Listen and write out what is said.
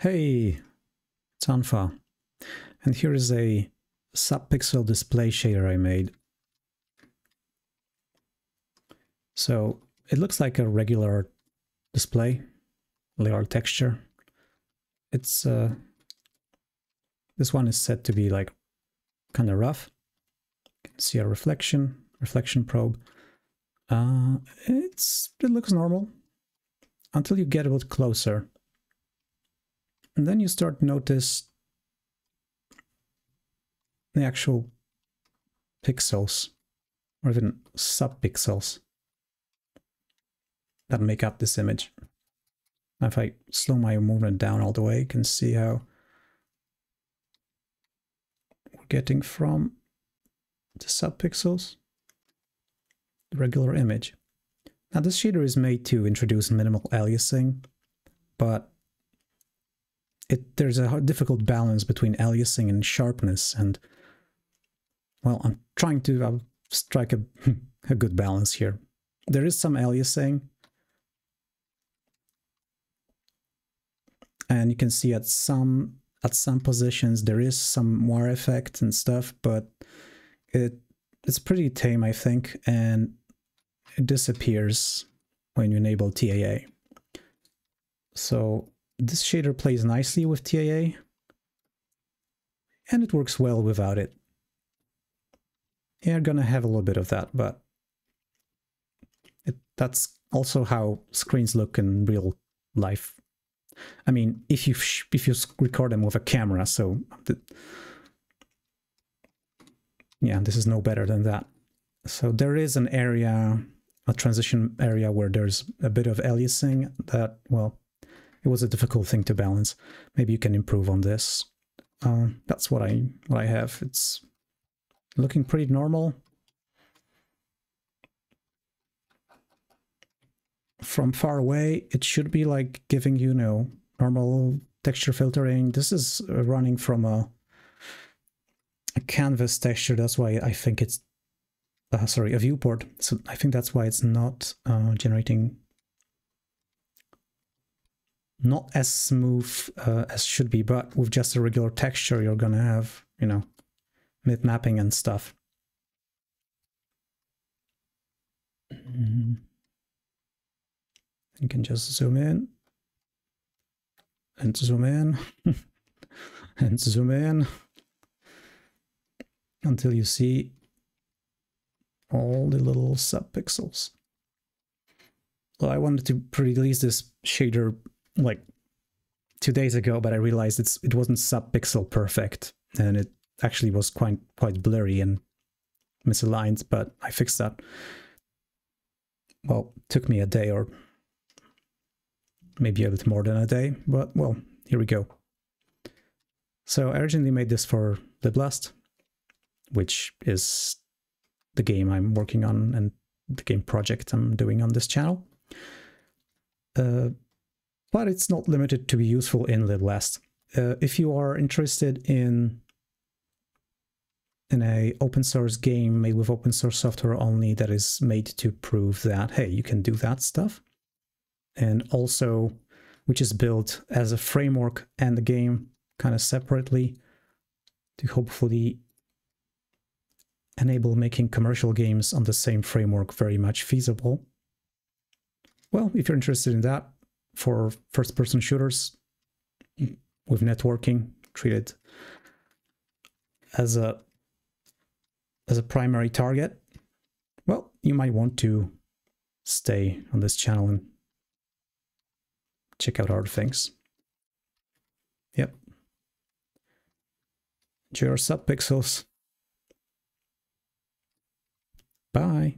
Hey, it's unfa. And here is a subpixel display shader I made. So it looks like a regular display, layer texture. It's uh, this one is set to be like kind of rough. You can see a reflection, reflection probe. Uh, it's it looks normal until you get a bit closer. And then you start notice the actual pixels or even subpixels that make up this image. If I slow my movement down all the way, you can see how we're getting from the subpixels, the regular image. Now this shader is made to introduce minimal aliasing, but it there's a difficult balance between aliasing and sharpness, and well, I'm trying to uh, strike a, a good balance here. There is some aliasing, and you can see at some at some positions there is some moiré effect and stuff, but it it's pretty tame, I think, and it disappears when you enable TAA. So this shader plays nicely with TAA, and it works well without it. You're gonna have a little bit of that, but it, that's also how screens look in real life. I mean, if you if you record them with a camera, so yeah, this is no better than that. So there is an area, a transition area where there's a bit of aliasing that, well, it was a difficult thing to balance. Maybe you can improve on this. Uh, that's what I what I have. It's looking pretty normal. From far away, it should be like giving you, you know, normal texture filtering. This is running from a, a canvas texture. That's why I think it's, uh, sorry, a viewport. So I think that's why it's not uh, generating not as smooth uh, as should be, but with just a regular texture, you're gonna have, you know, mip mapping and stuff. You can just zoom in and zoom in and zoom in until you see all the little subpixels. Well, I wanted to release this shader like two days ago, but I realized it's it wasn't subpixel perfect, and it actually was quite quite blurry and misaligned. But I fixed that. Well, took me a day or maybe a little more than a day, but well, here we go. So I originally made this for Liblast, which is the game I'm working on and the game project I'm doing on this channel. Uh, but it's not limited to be useful in LibLast. Uh, if you are interested in in a open source game made with open source software only that is made to prove that hey you can do that stuff and also which is built as a framework and the game kind of separately to hopefully enable making commercial games on the same framework very much feasible well if you're interested in that for first person shooters with networking treated as a as a primary target well you might want to stay on this channel and check out other things. Yep. Your subpixels bye